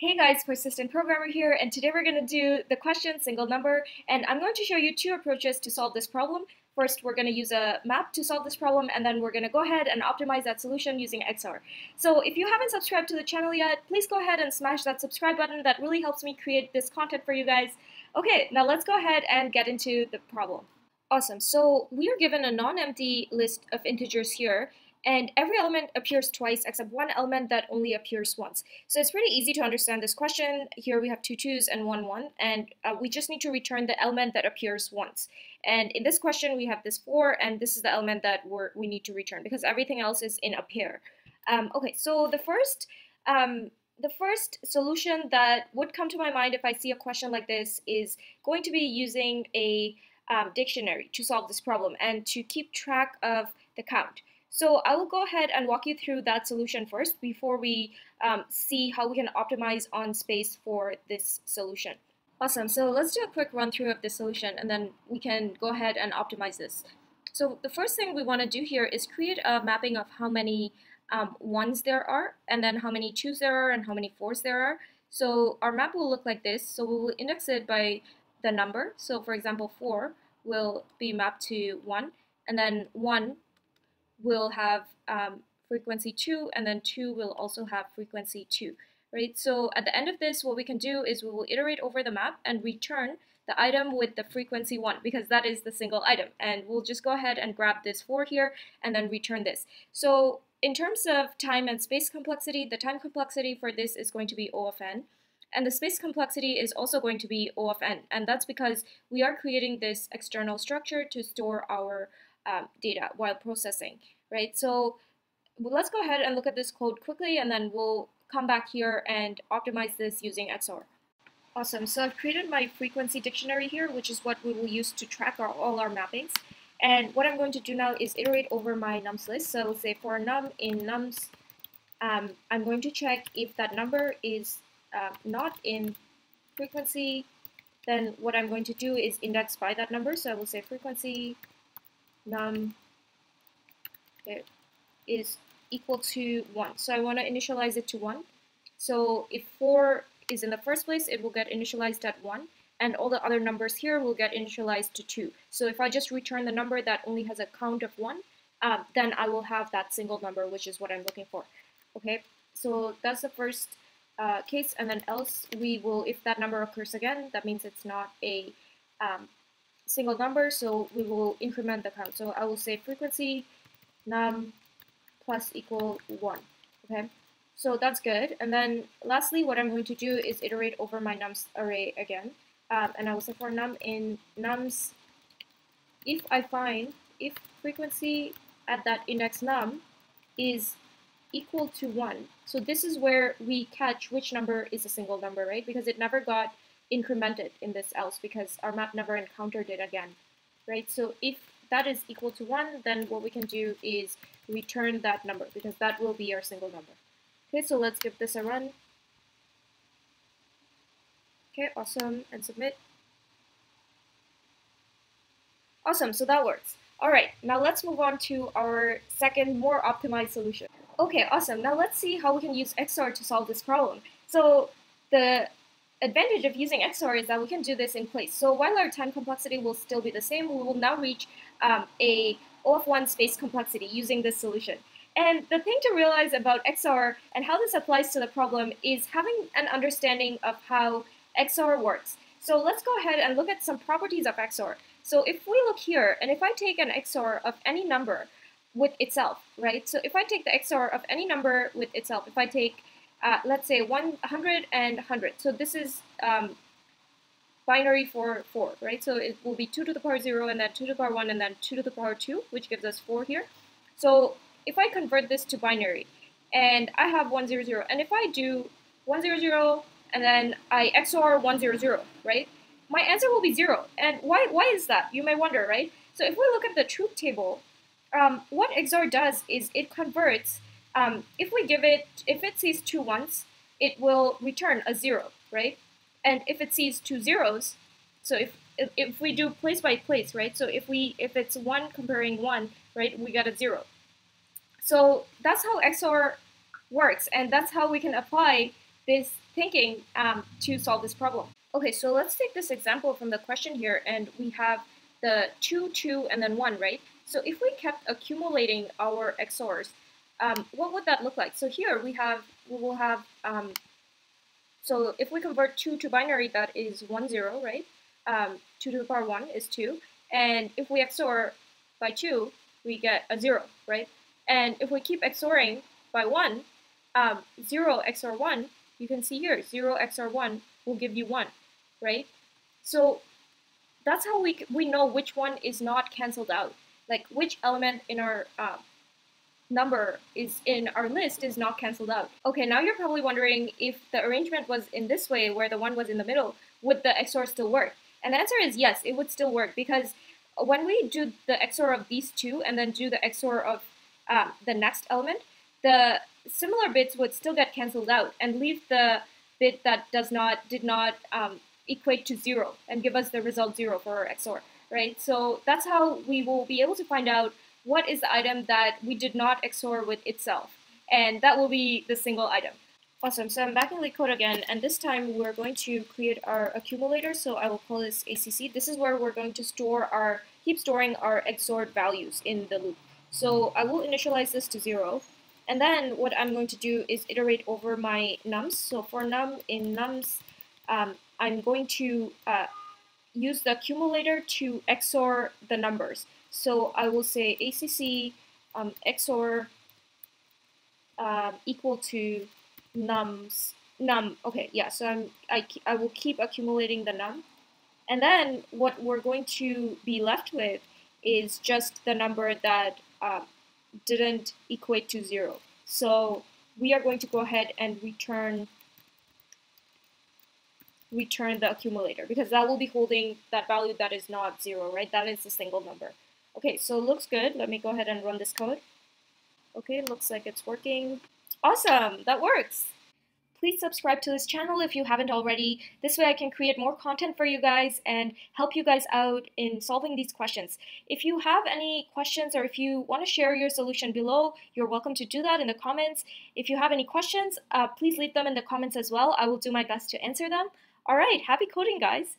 Hey guys, Persistent Programmer here, and today we're going to do the question single number, and I'm going to show you two approaches to solve this problem. First, we're going to use a map to solve this problem, and then we're going to go ahead and optimize that solution using XOR. So if you haven't subscribed to the channel yet, please go ahead and smash that subscribe button. That really helps me create this content for you guys. Okay, now let's go ahead and get into the problem. Awesome, so we are given a non-empty list of integers here, and every element appears twice except one element that only appears once. So it's pretty easy to understand this question. Here we have two twos and one one, and uh, we just need to return the element that appears once. And in this question, we have this four, and this is the element that we're, we need to return because everything else is in a pair. Um, okay, so the first um, the first solution that would come to my mind if I see a question like this is going to be using a um, dictionary to solve this problem and to keep track of the count. So I will go ahead and walk you through that solution first before we um, see how we can optimize on space for this solution. Awesome, so let's do a quick run through of this solution and then we can go ahead and optimize this. So the first thing we want to do here is create a mapping of how many um, ones there are and then how many twos there are and how many fours there are. So our map will look like this. So we will index it by the number. So for example, 4 will be mapped to 1 and then 1 will have um, frequency 2 and then 2 will also have frequency 2 right? So at the end of this what we can do is we will iterate over the map and return the item with the frequency 1 because that is the single item. And we'll just go ahead and grab this 4 here and then return this. So in terms of time and space complexity the time complexity for this is going to be O of n and the space complexity is also going to be O of n. And that's because we are creating this external structure to store our um, data while processing, right? So let's go ahead and look at this code quickly and then we'll come back here and optimize this using XOR. Awesome, so I've created my frequency dictionary here, which is what we will use to track our, all our mappings. And what I'm going to do now is iterate over my nums list. So say for num in nums, um, I'm going to check if that number is uh, not in frequency, then what I'm going to do is index by that number. So I will say frequency num is equal to 1. So I want to initialize it to 1. So if 4 is in the first place, it will get initialized at 1. And all the other numbers here will get initialized to 2. So if I just return the number that only has a count of 1, um, then I will have that single number, which is what I'm looking for. Okay, so that's the first uh, case. And then else, we will, if that number occurs again, that means it's not a um, single number, so we will increment the count. So I will say frequency num plus equal 1, okay? So that's good. And then lastly, what I'm going to do is iterate over my nums array again. Um, and I will say for num in nums, if I find, if frequency at that index num is equal to 1, so this is where we catch which number is a single number, right? Because it never got incremented in this else because our map never encountered it again, right? So if that is equal to 1, then what we can do is return that number because that will be our single number. Okay, so let's give this a run. Okay, awesome, and submit. Awesome, so that works. All right, now let's move on to our second, more optimized solution. Okay, awesome. Now let's see how we can use XOR to solve this problem. So the advantage of using XOR is that we can do this in place. So while our time complexity will still be the same, we will now reach um, a O of 1 space complexity using this solution. And the thing to realize about XOR and how this applies to the problem is having an understanding of how XOR works. So let's go ahead and look at some properties of XOR. So if we look here, and if I take an XOR of any number with itself, right? So if I take the XOR of any number with itself, if I take uh, let's say 100 and 100. So this is um, binary for 4, right? So it will be 2 to the power 0 and then 2 to the power 1 and then 2 to the power 2, which gives us 4 here. So if I convert this to binary and I have 100, and if I do 100 and then I XOR 100, right? My answer will be 0. And why, why is that? You may wonder, right? So if we look at the truth table, um, what XOR does is it converts um, if we give it, if it sees two ones, it will return a zero, right? And if it sees two zeros, so if, if, we do place by place, right? So if we if it's one comparing one, right, we get a zero. So that's how XOR works, and that's how we can apply this thinking um, to solve this problem. Okay, so let's take this example from the question here, and we have the 2, 2, and then 1, right? So if we kept accumulating our XORs, um, what would that look like? So here we have, we will have, um, so if we convert 2 to binary, that is 1, 0, right? Um, 2 to the power 1 is 2. And if we XOR by 2, we get a 0, right? And if we keep XORing by 1, um, 0 XOR 1, you can see here, 0 XOR 1 will give you 1, right? So that's how we, we know which one is not cancelled out. Like which element in our uh, number is in our list is not cancelled out. Okay, now you're probably wondering if the arrangement was in this way where the 1 was in the middle, would the XOR still work? And the answer is yes, it would still work because when we do the XOR of these two and then do the XOR of um, the next element, the similar bits would still get canceled out and leave the bit that does not did not um, equate to zero and give us the result zero for our XOR, right? So that's how we will be able to find out what is the item that we did not XOR with itself. And that will be the single item. Awesome, so I'm back in LeetCode again, and this time we're going to create our accumulator, so I will call this ACC. This is where we're going to store our, keep storing our XOR values in the loop. So I will initialize this to zero, and then what I'm going to do is iterate over my nums. So for num in nums, um, I'm going to uh, use the accumulator to XOR the numbers. So I will say ACC um, XOR uh, equal to nums num. Okay, yeah. So I'm I I will keep accumulating the num, and then what we're going to be left with is just the number that uh, didn't equate to zero. So we are going to go ahead and return return the accumulator because that will be holding that value that is not zero, right? That is a single number. Okay, so it looks good. Let me go ahead and run this code. Okay, looks like it's working. Awesome, that works. Please subscribe to this channel if you haven't already. This way I can create more content for you guys and help you guys out in solving these questions. If you have any questions or if you want to share your solution below, you're welcome to do that in the comments. If you have any questions, uh, please leave them in the comments as well. I will do my best to answer them. All right, happy coding, guys.